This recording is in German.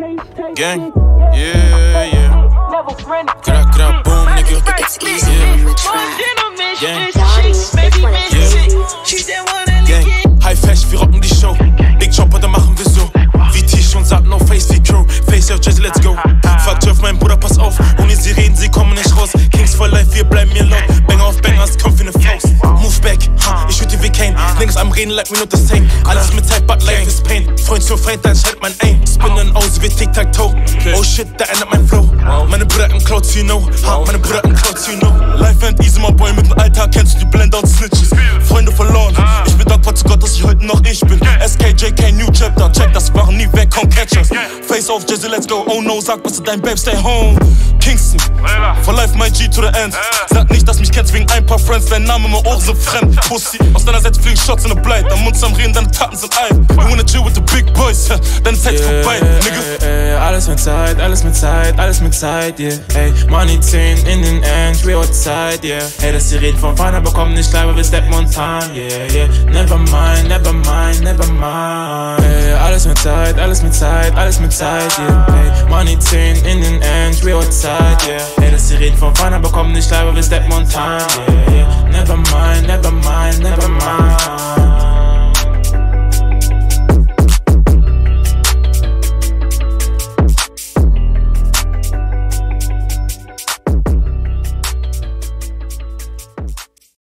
Gang, yeah, yeah. Gra, gra, boom, nigga. It's easy track. Gang, Gang. gang. High Fashion, wir rocken die Show. Big Chopper, da machen wir so. Wie Tisch und sagt no face wie Crow. Face auf Jazz, let's go. Fuck Jeff, mein Bruder, Reden, like we not the same. Alles mit Zeit, but life is pain. Freund zu Feind, dann schalt mein Aim. Spinnen aus wie Tic-Tac-Toe. Oh shit, da ändert mein Flow. Meine Brüder im Clouds, you know. Ha, meine Brüder im Clouds, you know. Life and easy, my boy, mit dem Alltag kennst du die Blender und Snitches. Freunde verloren. Ich bin dankbar zu Gott, dass ich heute noch ich bin. SKJK, New Chapter, check, das waren nie weg, komm, catch us. Face off, Jazzy, let's go. Oh no, sag was zu deinem Babe, stay home. Kingston, for life, my G to the end. Sag nicht, dass mich kennst wegen ein paar Friends, dein Name im Ohr so fremd. Pussy, aus deiner Seite fliegen Shots in the Blade. Dein Mund am Reden, deine Taten sind ein. You wanna chill with the big boys, deine Zeit ist vorbei, nigga. Ey, alles mit Zeit, alles mit Zeit, alles mit Zeit, yeah. Ey, Money 10 in den End, real Zeit, yeah. Hey, dass sie reden von vorne, bekommen nicht weil wir steppen uns an, yeah, yeah. Never mind, never mind, never mind. Zeit, alles mit Zeit, alles mit Zeit, yeah. Ey, Money 10 in den End, real Zeit, yeah. Hey, dass sie reden von vorne, bekommen nicht klar, weil wir steppen uns an, yeah, yeah. Never mind, never mind, never mind.